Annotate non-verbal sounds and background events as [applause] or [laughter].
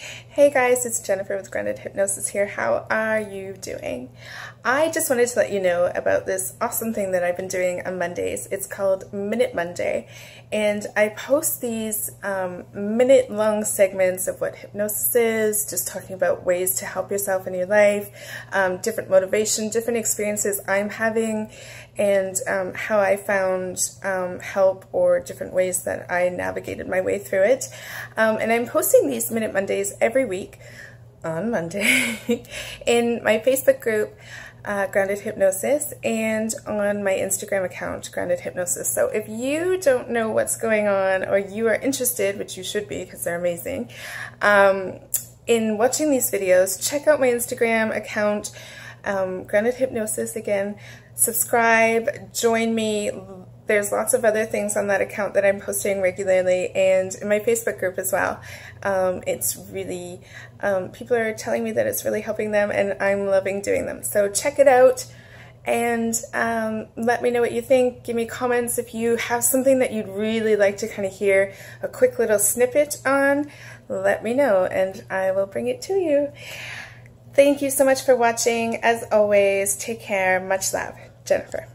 Hey guys, it's Jennifer with Grounded Hypnosis here. How are you doing? I just wanted to let you know about this awesome thing that I've been doing on Mondays. It's called Minute Monday, and I post these um, minute long segments of what hypnosis is, just talking about ways to help yourself in your life, um, different motivation, different experiences I'm having, and um, how I found um, help or different ways that I navigated my way through it. Um, and I'm posting these Minute Mondays every week on Monday [laughs] in my Facebook group, uh, Grounded Hypnosis, and on my Instagram account, Grounded Hypnosis. So if you don't know what's going on or you are interested, which you should be because they're amazing, um, in watching these videos, check out my Instagram account, um, Grounded Hypnosis again, subscribe, join me, there's lots of other things on that account that I'm posting regularly and in my Facebook group as well. Um, it's really, um, people are telling me that it's really helping them and I'm loving doing them. So check it out and um, let me know what you think. Give me comments if you have something that you'd really like to kind of hear a quick little snippet on. Let me know and I will bring it to you. Thank you so much for watching. As always, take care. Much love. Jennifer.